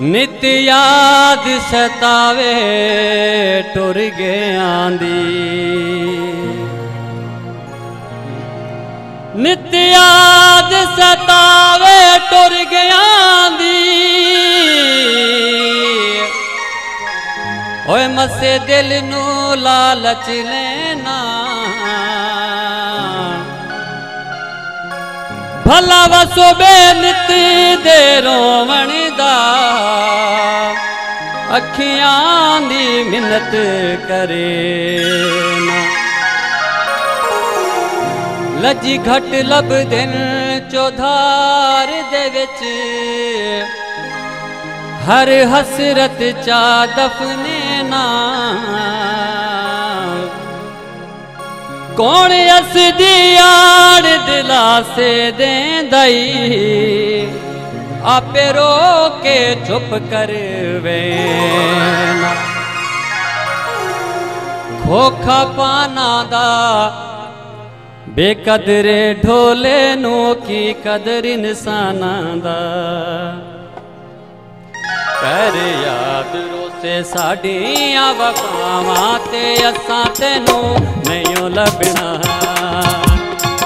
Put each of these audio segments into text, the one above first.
ਨਿਤ ਯਾਦ ਸਤਾਵੇ ਟੁਰ ਗਿਆਂ ਦੀ। ਨਿਤ ਯਾਦ ਸਤਾਵੇ ਟੁਰ ਗਿਆਂ ਦੀ। ਓਏ ਮਸੇ ਦਿਲ ਨੂੰ ਲਾਲਚ ਲੈਣਾ। भला वसो बेनती दे रोवणदा अखियां दी मिन्नत करे ना लजी घट लब दिन चौधार दे विच हर हसरत चा दफने ना ਕੌਣ ਅਸ ਦੀ ਆੜ ਦਿਲਾਸੇ ਦੇਂਦਈ? ਆਪੇ ਰੋ ਕੇ ਚੁੱਪ ਕਰਵੇ ਖੋਖਾ ਪਾਨਾ ਦਾ ਬੇਕਦਰੇ ਢੋਲੇ ਨੂੰ ਕੀ ਕਦਰ ਇਨਸਾਨਾਂ ਦਾ? ਕਰ ਯਾਦ ਰੋਸੇ ਸਾਡੀਆਂ ਵਫਾਵਾਂ ਤੇ ਅਸਾਂ ਤੈਨੂੰ ਲੱਭਣਾ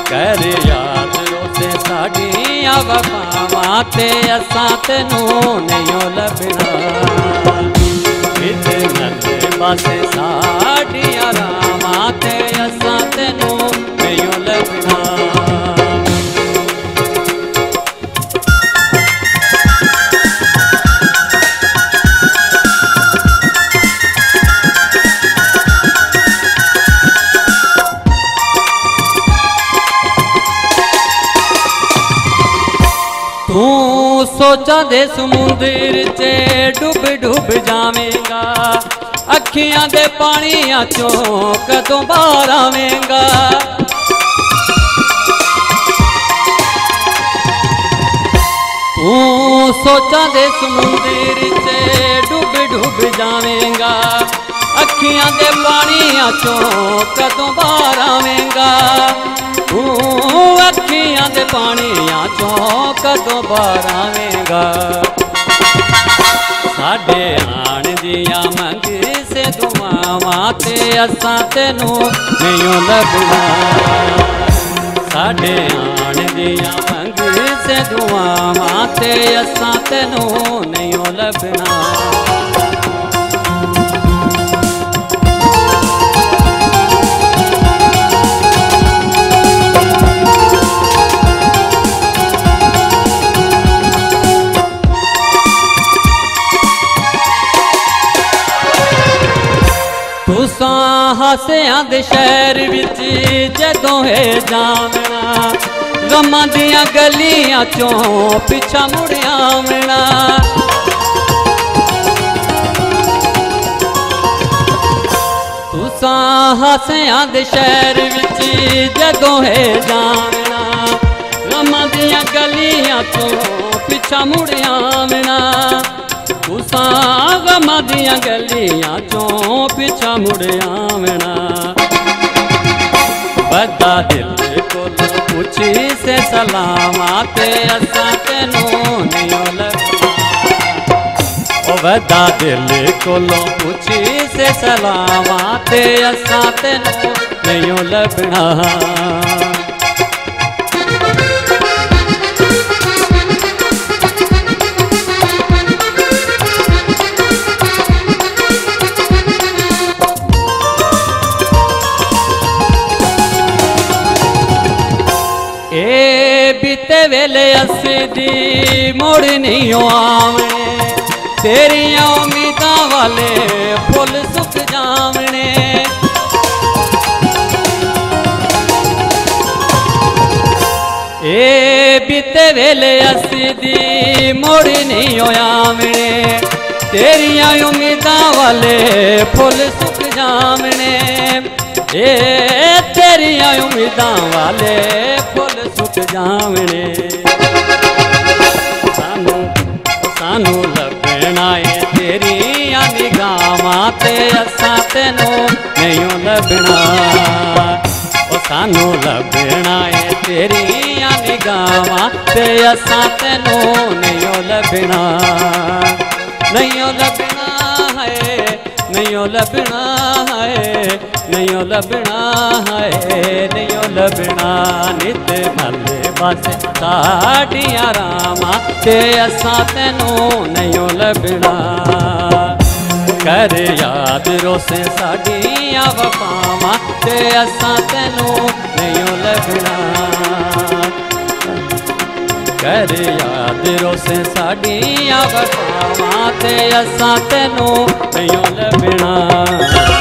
ਕਰ ਯਾਦ ਰੋਸੇ ਸਾਡੀਆਂ ਵਫਾਵਾਂ ਤੇ ਅਸਾਂ ਤੈਨੂੰ ਨਹੀਂ ਲੱਭਣਾ ਕਿਤੇ ਨੱਲੇ ਪਾਸੇ हूँ, सोचा दे समुंदर च डुब डुब जावेगा। अखियाँ दे पानिया चो कदों बार आवेगा। तू सोचा दे समुंदर च डुब डुब जावेगा। ਅੱਖੀਆਂ ਦੇ ਪਾਣੀਆਂ ਚੋਂ ਕਦੋਂ ਬਾਹਰ ਆਵੇਂਗਾ? ਤੂੰ ਅੱਖੀਆਂ ਦੇ ਪਾਣੀਆਂ ਚੋਂ ਕਦੋਂ ਬਾਹਰ ਆਵੇਂਗਾ? ਸਾਡੇ ਆਣ ਦੀਆਂ ਮੰਗ ਸੇ ਦੁਆਵਾਂ ਤੇ ਅਸਾਂ ਤੈਨੂੰ ਨਹੀਂ ਲੱਭਣਾ। ਸਾਡੇ ਆਣ ਦੀਆਂ ਮੰਗ ਸੇ ਦੁਆਵਾਂ ਤੇ ਅਸਾਂ ਤੈਨੂੰ ਨਹੀਂ ਲੱਭਣਾ। ਤੁਸਾਂ ਹਾਸਿਆਂ ਦੇ ਸ਼ਹਿਰ ਵਿੱਚ ਜਦੋਂ ਹੈ ਜਾਵਣਾ ਗਮਾਂ ਦੀਆਂ ਗਲੀਆਂ ਚੋਂ ਪਿੱਛਾ ਮੁੜ ਆਵਣਾ। ਤੁਸਾਂ ਹਾਸਿਆਂ ਦੇ ਸ਼ਹਿਰ ਵਿੱਚ ਜਦੋਂ ਹੈ ਜਾਵਣਾ ਗਮਾਂ ਦੀਆਂ ਗਲੀਆਂ ਚੋਂ ਪਿੱਛਾ ਮੁੜ ਆਵਣਾ। ਤੁਸਾਂ ਗਮਾਂ ਦੀਆਂ ਗਲੀਆਂ ਚੋਂ ਪਿੱਛਾ ਮੁੜ ਆਵਣਾ ਬੱਦਾ ਦਿਲ ਕੋਲੋਂ ਪੁੱਛੀ ਸੇ ਸਲਾਮਾਂ ਤੇ ਅਸਾਂ ਤੈਨੂੰ ਨਹੀਂ ਲੱਭਣਾ ਉਹ ਬੱਦਾ ਦਿਲ ਕੋਲੋਂ ਪੁੱਛੀ ਸੇ ਸਲਾਮਾਂ ਤੇ ਅਸਾਂ ਤੈਨੂੰ ਨਹੀਂ ਲੱਭਣਾ ਬੀਤੇ ਵੇਲੇ ਅਸਦੀ ਮੋੜ ਨਹੀਂ ਆਵਣੇ ਤੇਰੀਆਂ ਉਮੀਦਾਂ ਵਾਲੇ ਫੁੱਲ ਸੁੱਕ ਜਾਵਣੇ ਏ ਬੀਤੇ ਵੇਲੇ ਅਸਦੀ ਮੋੜ ਨਹੀਂ ਆਵਣੇ ਤੇਰੀਆਂ ਉਮੀਦਾਂ ਵਾਲੇ ਫੁੱਲ ਸੁੱਕ ਜਾਵਣੇ ਏ तेरिया उम्मीदा वाले फुल सुख जावने सानू सानू लभना है तेरिया निगामा ते असा तेनू नहीं लगना ओ सानू लभना है तेरिया निगामा ते असा तेनू नहीं लगना नियो लबणा है नियो लबणा नित भले बस साढ़िया रामा, ते असा तेनों नियो लबणा कर याद रोसे साड़िया वफावा ते असा तेनों नियो लबणा कर याद रोसे साड़िया वफावा ते असा तेनों नियो लबणा